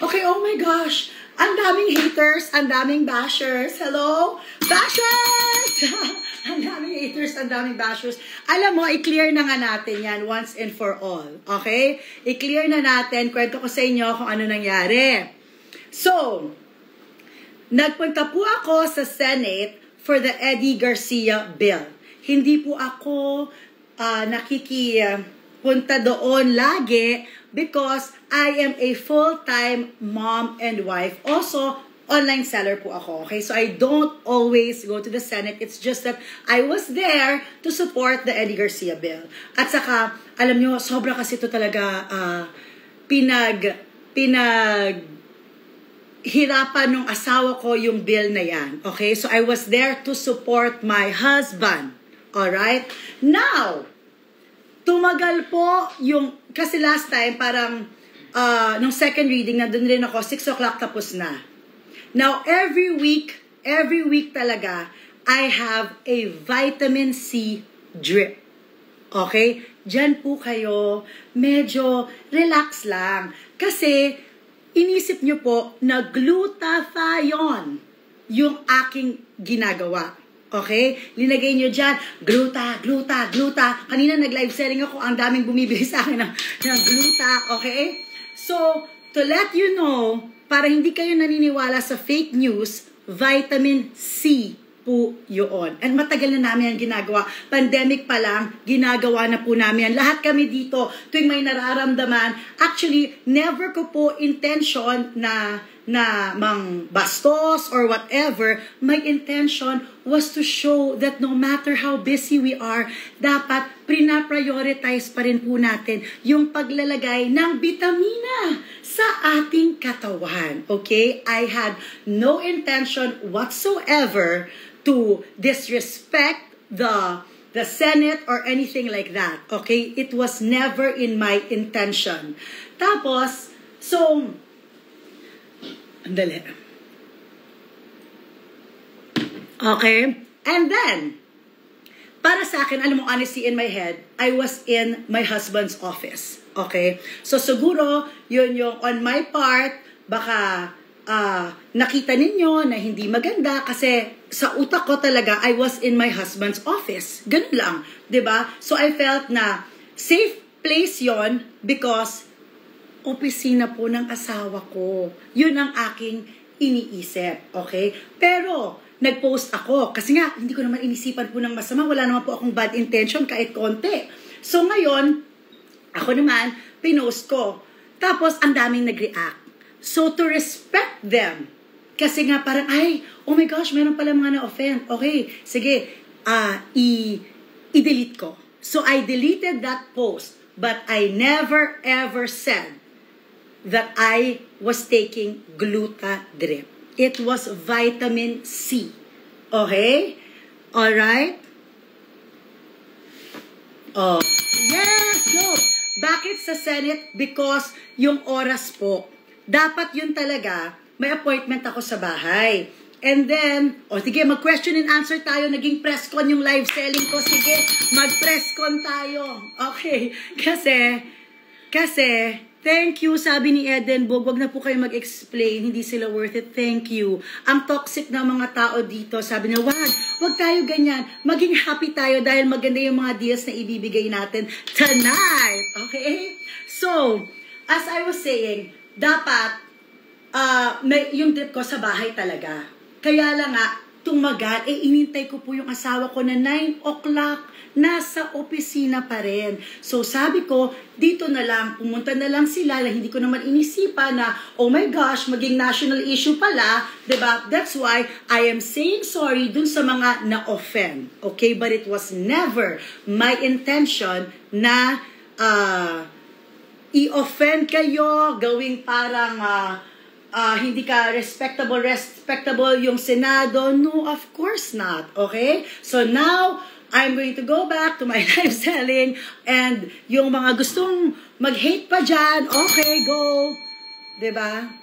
Okay, oh my gosh. Ang daming haters, ang daming bashers. Hello? Bashers! ang daming haters, ang daming bashers. Alam mo, i-clear na nga natin yan once and for all. Okay? I-clear na natin. Kwento ko sa inyo kung ano nangyari. So, nagpunta po ako sa Senate for the Eddie Garcia bill. Hindi po ako uh, nakikipunta doon lagi because I am a full-time mom and wife. Also, online seller po ako. Okay? So I don't always go to the Senate. It's just that I was there to support the Eddie Garcia bill. At saka, alam nyo, sobra kasi ito talaga uh, pinag, pinag, hirapan ng asawa ko yung bill na yan. Okay? So I was there to support my husband. Alright? Now, tumagal po yung, kasi last time parang, uh, nung second reading, nandun rin ako, 6 o'clock tapos na. Now, every week, every week talaga, I have a vitamin C drip. Okay? Diyan po kayo, medyo relax lang. Kasi, inisip nyo po na glutathione yung aking ginagawa. Okay? Linagay nyo dyan, gluta, gluta, gluta. Kanina nag-live selling ako, ang daming bumibili sa akin ng, ng gluta. Okay? So, to let you know, para hindi kayo naniniwala sa fake news, vitamin C po yun. And matagal na namin yan ginagawa. Pandemic pa lang, ginagawa na po namin yan. Lahat kami dito, tuwing may nararamdaman, actually, never ko po intention na na mang bastos or whatever, my intention was to show that no matter how busy we are, dapat prina-prioritize pa rin po natin yung paglalagay ng vitamina sa ating katawan. Okay? I had no intention whatsoever to disrespect the the Senate or anything like that. Okay? It was never in my intention. Tapos, so, Andali. Okay? And then, para sa akin, alam mo, honestly, in my head, I was in my husband's office. Okay? So, siguro, yun yung on my part, baka uh, nakita ninyo na hindi maganda kasi sa utak ko talaga, I was in my husband's office. Ganun lang. ba diba? So, I felt na safe place yon because opisina po ng asawa ko. Yun ang aking iniisip, okay? Pero, nag-post ako, kasi nga, hindi ko naman inisipan po ng masama, wala naman po akong bad intention kahit konti. So, ngayon, ako naman, pinost ko. Tapos, ang daming nag-react. So, to respect them, kasi nga parang, ay, oh my gosh, meron pala mga na-offend. Okay, sige, uh, i- i-delete ko. So, I deleted that post, but I never ever said that I was taking gluta drip. It was vitamin C. Okay? All right? Oh. Yes, go! Bakit sa Senate? Because yung oras po, dapat yun talaga, may appointment ako sa bahay. And then, o oh, sige, mag-question and answer tayo. Naging press con yung live selling ko. Sige, mag-press con tayo. Okay. Kasi, kasi, Thank you, sabi ni Edenbog. Wag na po kayo mag-explain. Hindi sila worth it. Thank you. Ang toxic ng mga tao dito, sabi niya, wag, wag tayo ganyan. Maging happy tayo dahil maganda yung mga deals na ibibigay natin tonight. Okay? So, as I was saying, dapat, uh, may, yung trip ko sa bahay talaga. Kaya lang nga, tumagal, eh inintay ko po yung asawa ko na 9 o'clock nasa opisina pa rin. So sabi ko, dito na lang, pumunta na lang sila na hindi ko naman inisipa na, oh my gosh, maging national issue pala, ba diba? That's why I am saying sorry dun sa mga na-offend. Okay? But it was never my intention na uh, i-offend kayo, gawing parang uh, uh, hindi ka respectable, respectable yung Senado. No, of course not. Okay? So now, I'm going to go back to my live selling and yung mga gustong mag-hate pa dyan, okay, go. ba?